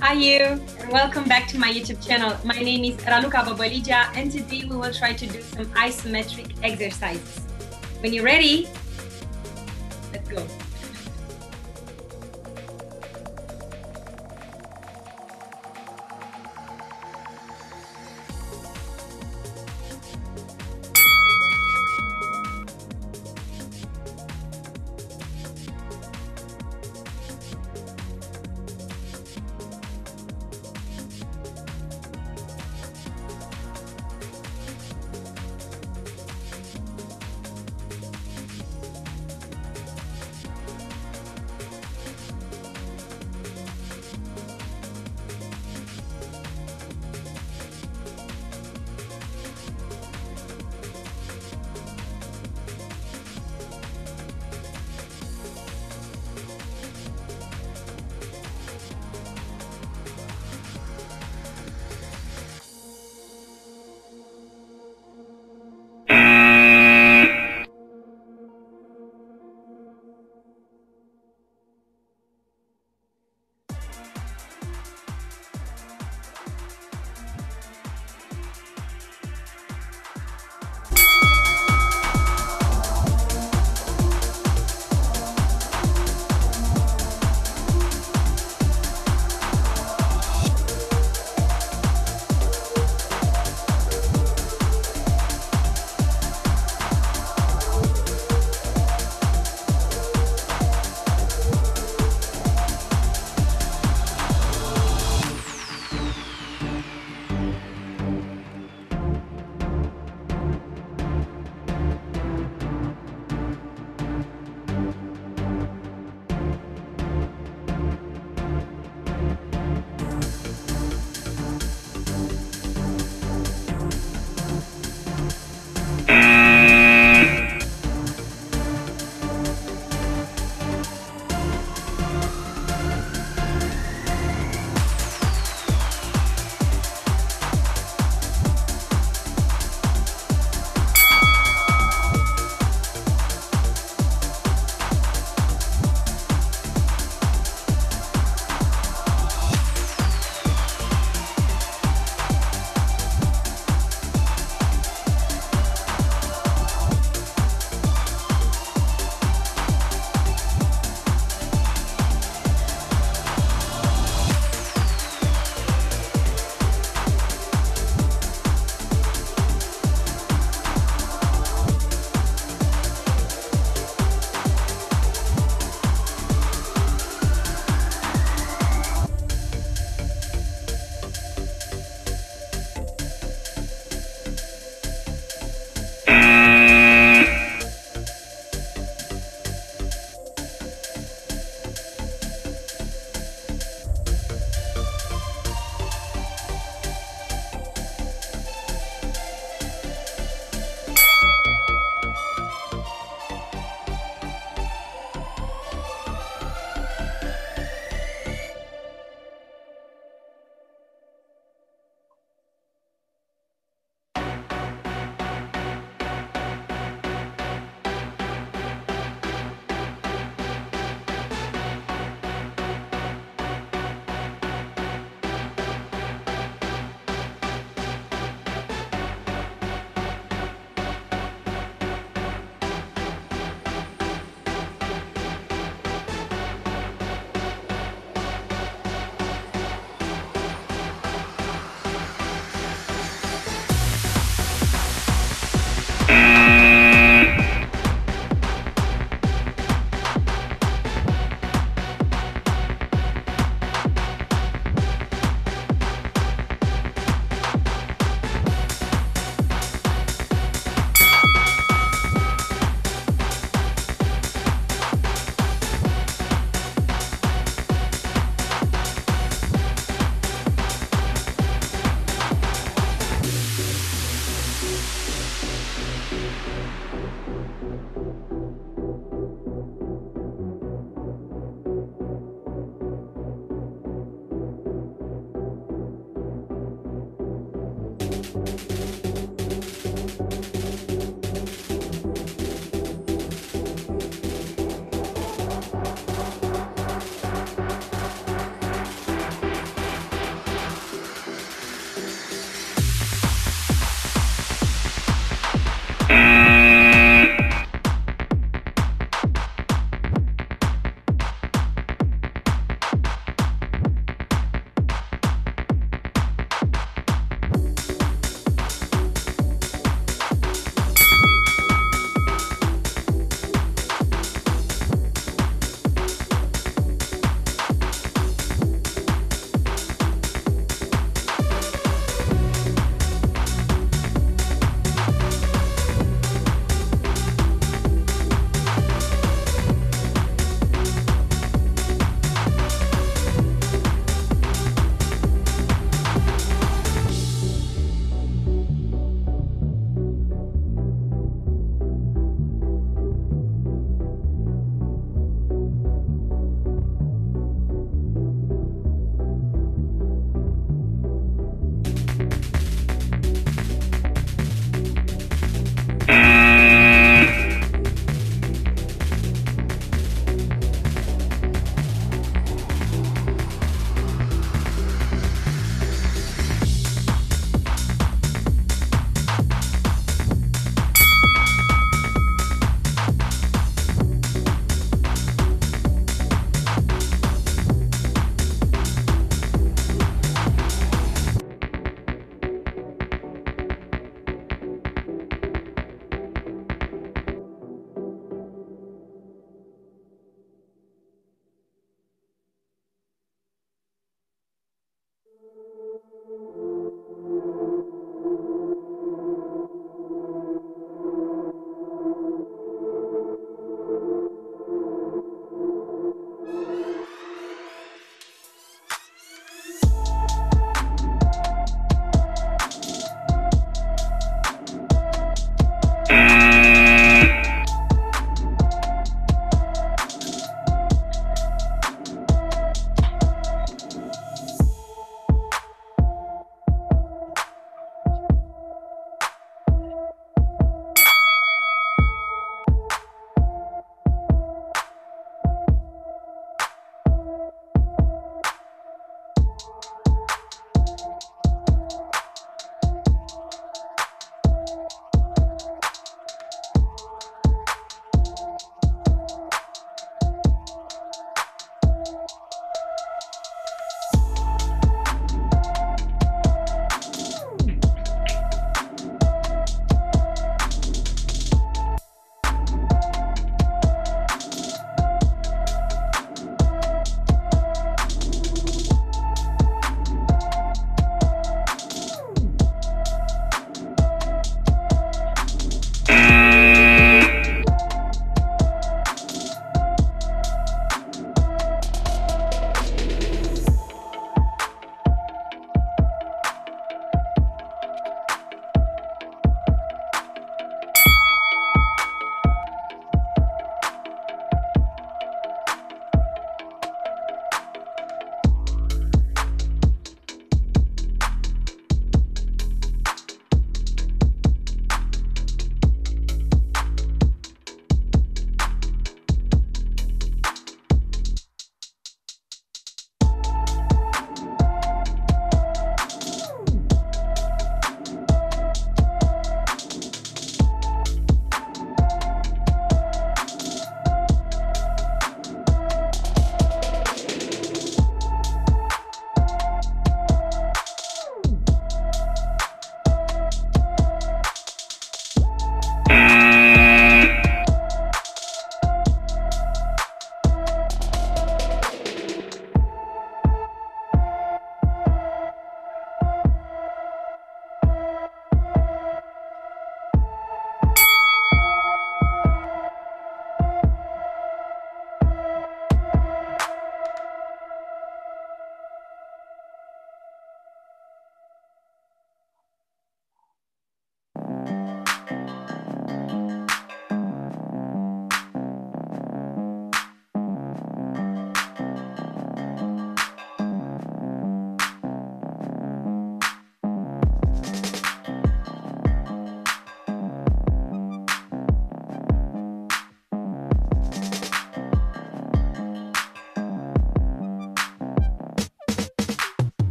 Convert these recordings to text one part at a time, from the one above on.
Hi you and welcome back to my YouTube channel. My name is Raluca Babaligea and today we will try to do some isometric exercises. When you're ready,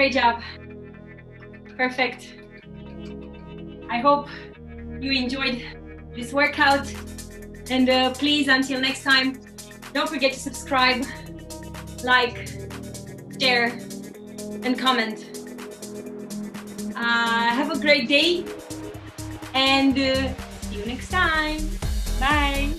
Great job. Perfect. I hope you enjoyed this workout. And uh, please, until next time, don't forget to subscribe, like, share, and comment. Uh, have a great day and uh, see you next time. Bye.